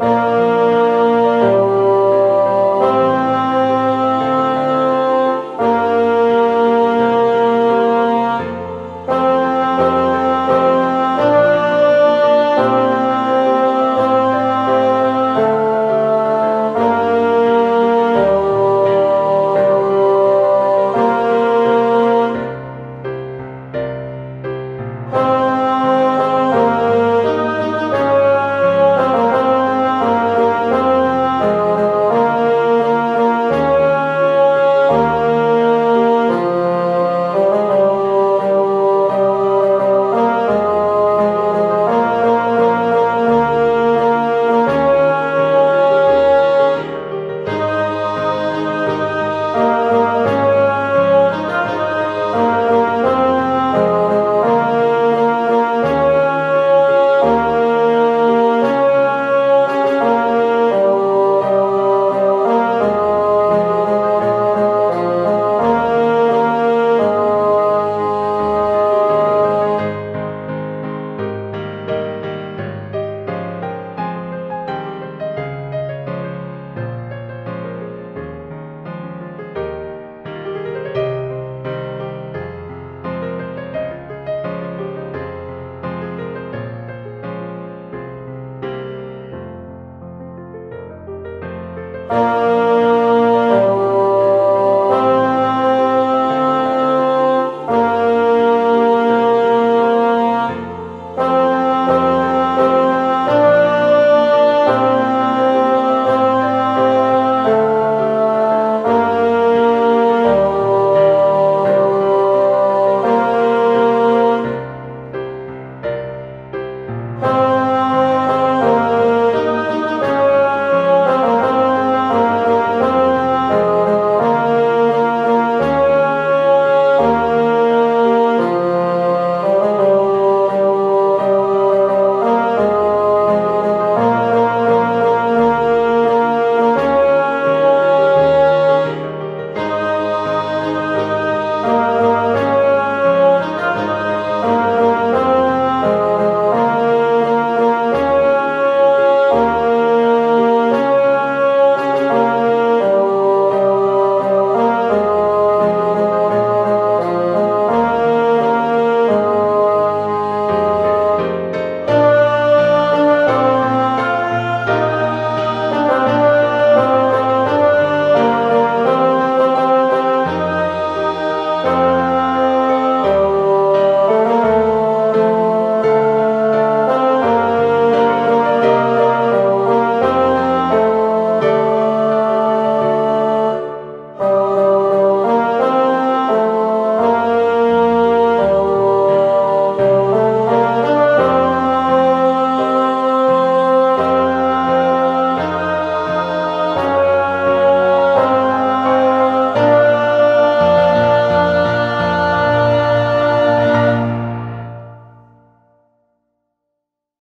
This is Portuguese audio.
Música